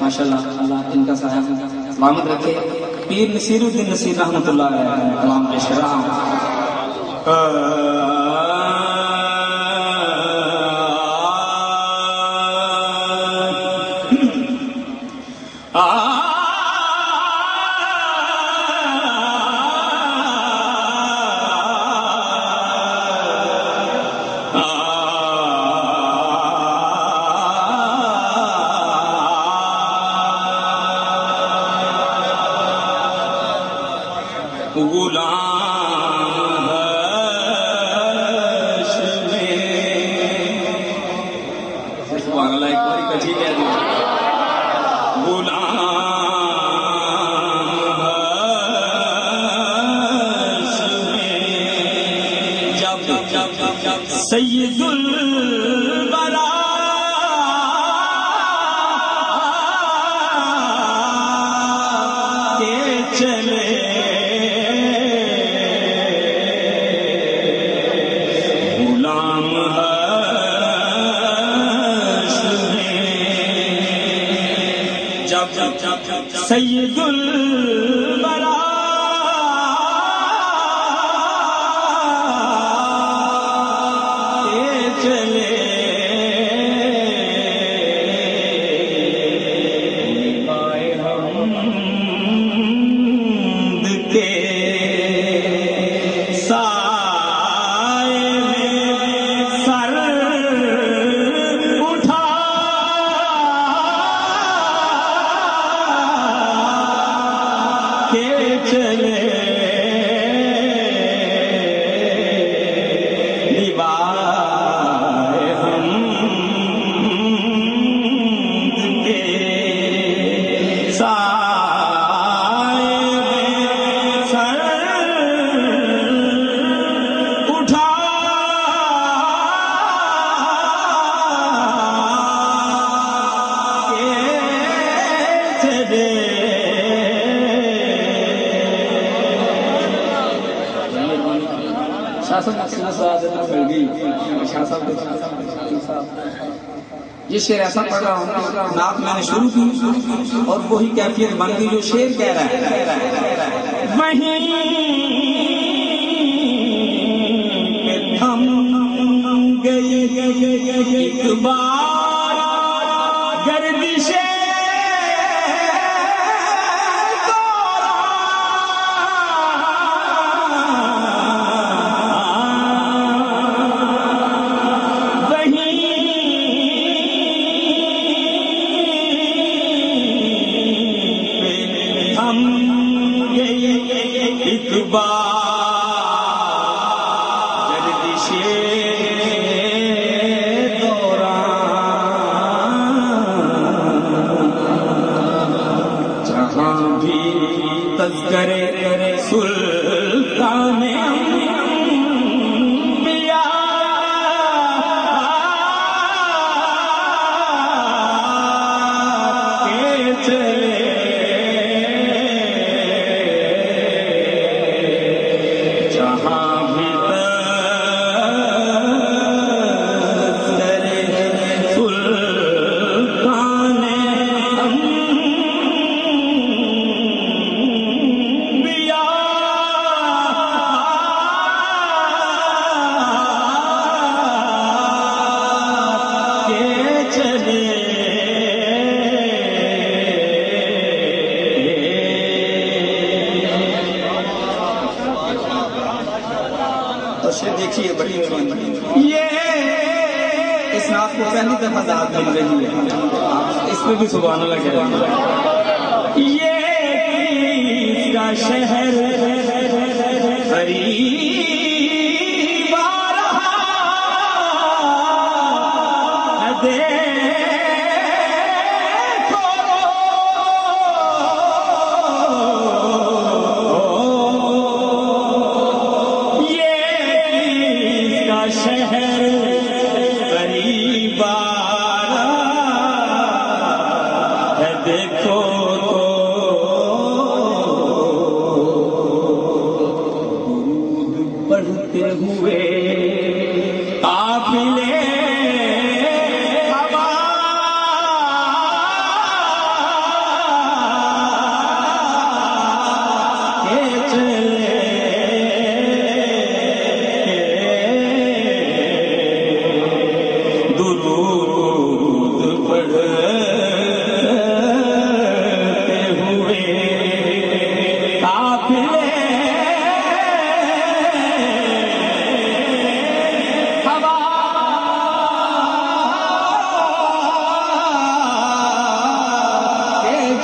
अल्लाह इनका साहब सलामत रखे पीर नसीरुद्दीन नसीर अलैह कलाम पेश कर रहा हूँ सैयदुल ये शेर ऐसा पढ़ रहा हूँ नात मैंने शुरू की और वही कैफियत बन गई जो शेर कह रहा है। वहीं करे इस नाथ को पहली दफ़ा दाद मिल रही है। इसमें भी सुबह लगे ये शहर करीब पढ़ते हुए।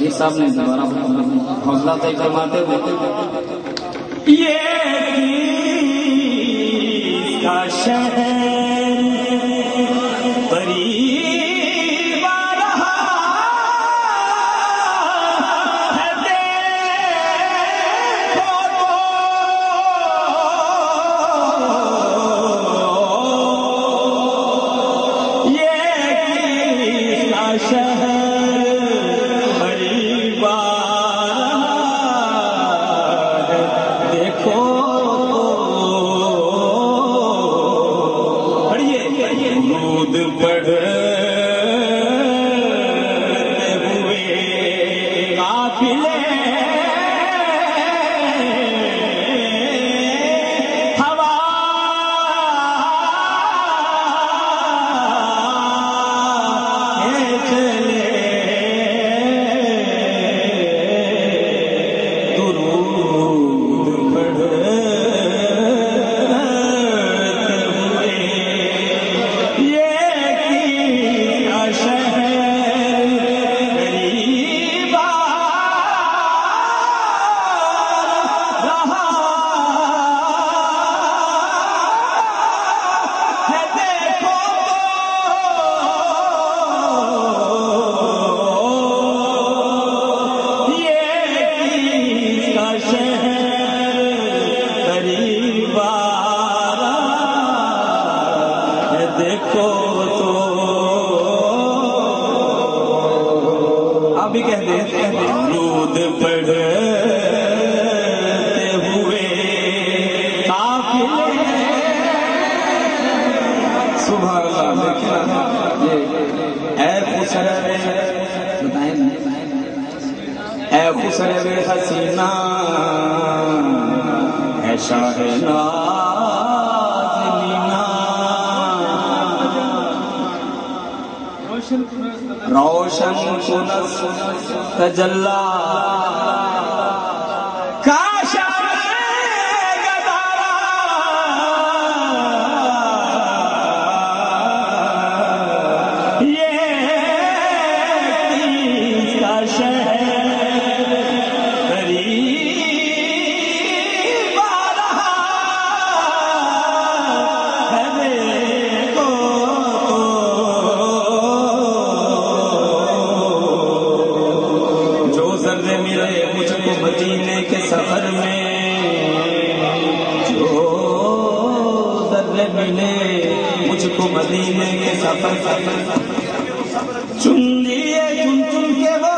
ये साहब ने दोबारा हौसला तय करवाते हुए। ये का शहर सर्वे हसीना? ऐसा है शाहनाजलीना रोशन कुनस तजल्ला। मिले मुझको मदीने के सफ़र सफ़र चुन लिए चुन चुन के वो